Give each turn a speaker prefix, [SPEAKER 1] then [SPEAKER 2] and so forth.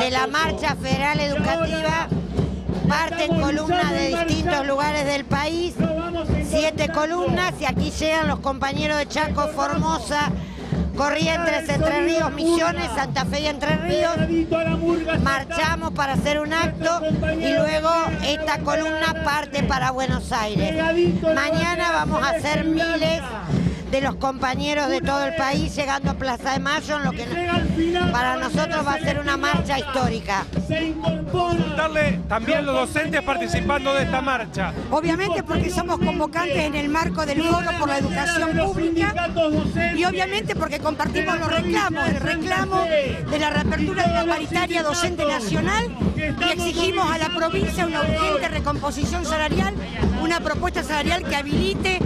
[SPEAKER 1] de la Marcha Federal Educativa parten columnas de distintos lugares del país, siete columnas y aquí llegan los compañeros de Chaco, Formosa, Corrientes, Entre Ríos, Misiones, Santa Fe y Entre Ríos. Marchamos para hacer un acto y luego esta columna parte para Buenos Aires. Mañana vamos a hacer miles de los compañeros de todo el país llegando a Plaza de Mayo, en lo que para nosotros va a ser una marcha histórica.
[SPEAKER 2] Darle también los docentes participando de esta marcha.
[SPEAKER 3] Obviamente porque somos convocantes en el marco del Foro por la Educación Pública y obviamente porque compartimos los reclamos, el reclamo de la reapertura de la paritaria docente nacional y exigimos a la provincia una urgente recomposición salarial, una propuesta salarial que habilite